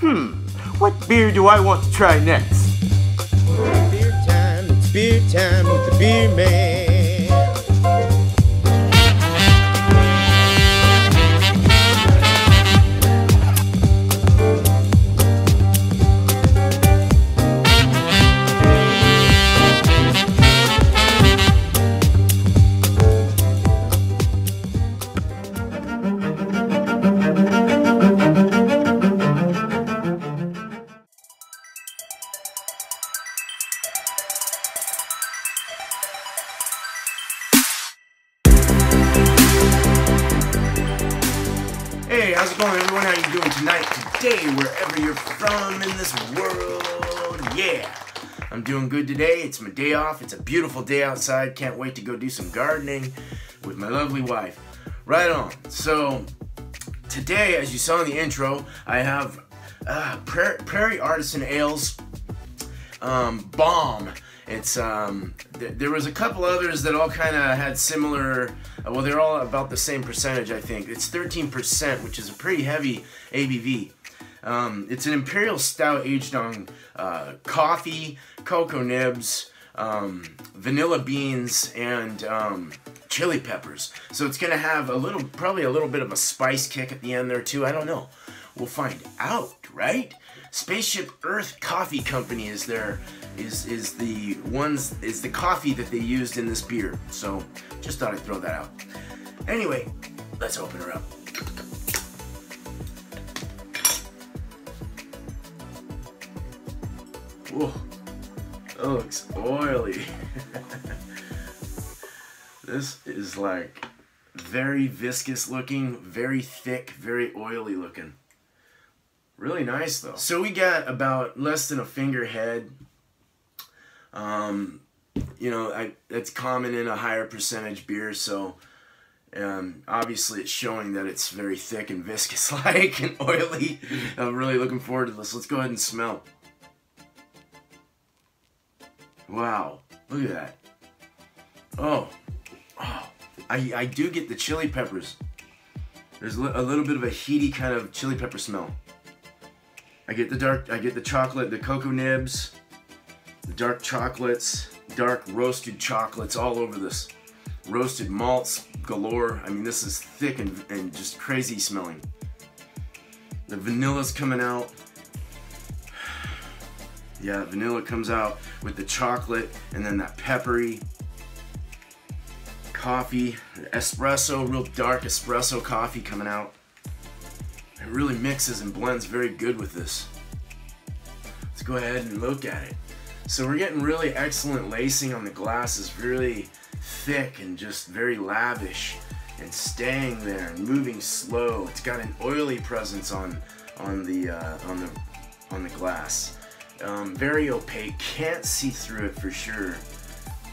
Hmm, what beer do I want to try next? Beer time, it's beer time with the beer man. Today, wherever you're from in this world? Yeah, I'm doing good today. It's my day off. It's a beautiful day outside. Can't wait to go do some gardening with my lovely wife. Right on. So, today, as you saw in the intro, I have uh, Prairie, Artisan Ales um, bomb. It's um, th- there was a couple others that all kind of had similar. Well, they're all about the same percentage, I think. It's 13%, which is a pretty heavy ABV. Um, it's an imperial stout aged on uh, coffee, cocoa nibs, um, vanilla beans, and um, chili peppers. So it's gonna have a little, probably a little bit of a spice kick at the end there too. I don't know. We'll find out, right? Spaceship Earth Coffee Company is there is is the ones is the coffee that they used in this beer. So just thought I'd throw that out. Anyway, let's open her up. Whoa. That looks oily. this is like very viscous looking, very thick, very oily looking. Really nice though. So we got about less than a finger head. Um, you know, I, that's common in a higher percentage beer, so um, obviously it's showing that it's very thick and viscous like and oily. I'm really looking forward to this. Let's go ahead and smell. Wow, look at that. Oh, oh I, I do get the chili peppers. There's a little bit of a heaty kind of chili pepper smell. I get the dark, I get the chocolate, the cocoa nibs, the dark chocolates, dark roasted chocolates all over this. Roasted malts galore. I mean, this is thick and, and just crazy smelling. The vanilla's coming out. Yeah, vanilla comes out with the chocolate and then that peppery coffee, espresso, real dark espresso coffee coming out. It really mixes and blends very good with this. Let's go ahead and look at it. So we're getting really excellent lacing on the glass. It's really thick and just very lavish and staying there and moving slow. It's got an oily presence on on the uh, on the on the glass. Um, very opaque. Can't see through it for sure.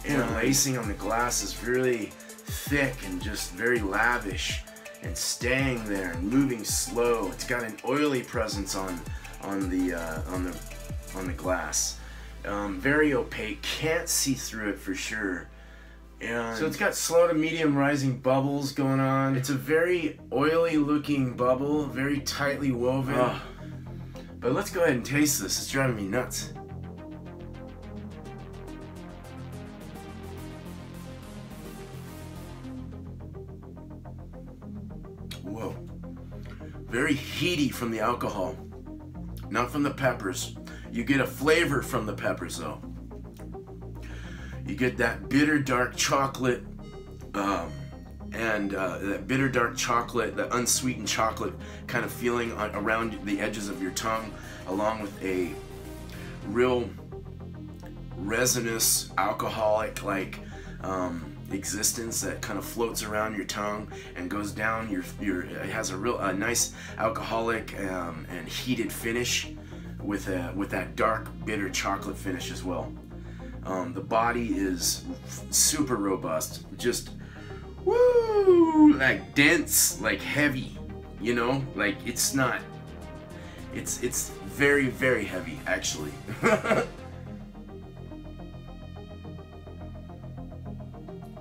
And the lacing on the glass is really thick and just very lavish and staying there and moving slow. It's got an oily presence on on the uh, on the on the glass. Um, very opaque. Can't see through it for sure. And so it's got slow to medium rising bubbles going on. It's a very oily looking bubble, very tightly woven. But let's go ahead and taste this. It's driving me nuts. Whoa. Very heaty from the alcohol, not from the peppers. You get a flavor from the peppers though. You get that bitter dark chocolate um, and uh, that bitter dark chocolate, the unsweetened chocolate kind of feeling on, around the edges of your tongue, along with a real resinous, alcoholic like um, existence that kind of floats around your tongue and goes down your your. It has a real a nice alcoholic um, and heated finish with a with that dark bitter chocolate finish as well. Um, the body is super robust, just woo, like dense, like heavy. You know, like it's not. It's it's very very heavy actually.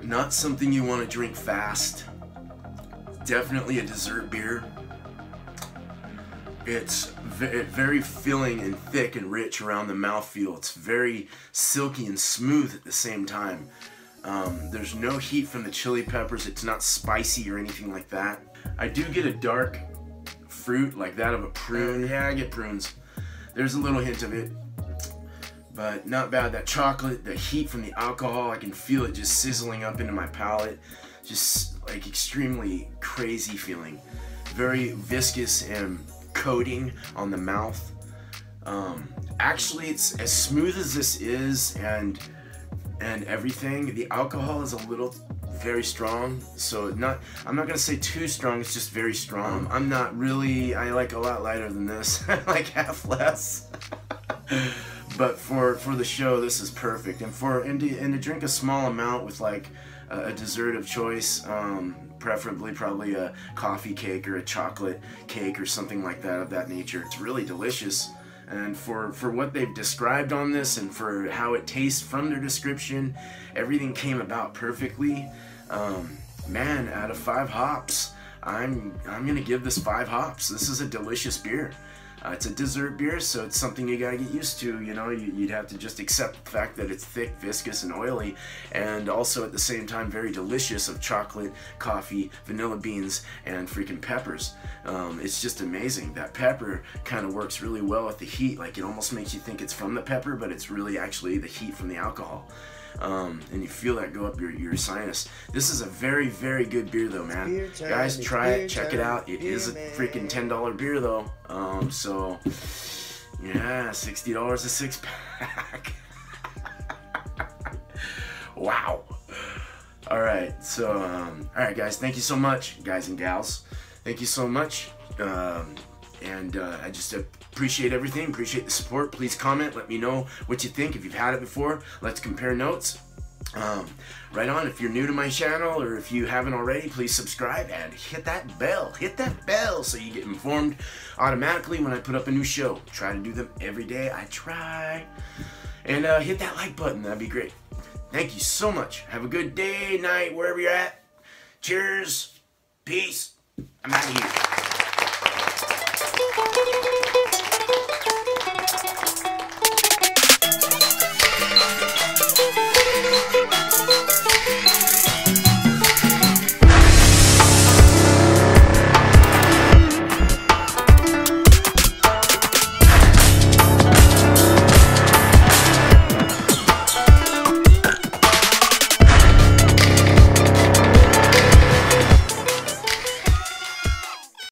not something you want to drink fast. Definitely a dessert beer. It's very filling and thick and rich around the mouthfeel. It's very silky and smooth at the same time. Um, there's no heat from the chili peppers. It's not spicy or anything like that. I do get a dark fruit like that of a prune. Yeah, I get prunes. There's a little hint of it, but not bad. That chocolate, the heat from the alcohol, I can feel it just sizzling up into my palate. Just like extremely crazy feeling. Very viscous and coating on the mouth. Um, actually, it's as smooth as this is, and and everything. The alcohol is a little very strong, so not. I'm not gonna say too strong. It's just very strong. I'm not really. I like a lot lighter than this. I like half less. but for for the show, this is perfect. And for and to, and to drink a small amount with like a, a dessert of choice. Um, preferably probably a coffee cake or a chocolate cake or something like that of that nature. It's really delicious. And for, for what they've described on this and for how it tastes from their description, everything came about perfectly. Um, man, out of five hops, I'm I'm gonna give this five hops. This is a delicious beer. Uh, it's a dessert beer, so it's something you gotta get used to. You know, you, would have to just accept the fact that it's thick, viscous, and oily, and also at the same time very delicious of chocolate, coffee, vanilla beans, and freaking peppers. Um, it's just amazing. That pepper kind of works really well with the heat. Like it almost makes you think it's from the pepper, but it's really actually the heat from the alcohol um, and you feel that go up your, your sinus. This is a very, very good beer though, man. time, Guys, try it, check it time, out. It beer is a freaking $10 beer though. Um, so, yeah, $60 a six pack. wow. All right, so, um, all right, guys, thank you so much, guys and gals. Thank you so much. Um, and uh, I just appreciate everything, appreciate the support. Please comment, let me know what you think. If you've had it before, let's compare notes. Um, right on, if you're new to my channel or if you haven't already, please subscribe and hit that bell. Hit that bell so you get informed automatically when I put up a new show. Try to do them every day. I try. And uh, hit that like button, that'd be great. Thank you so much. Have a good day, night, wherever you're at. Cheers. Peace. I'm out of here.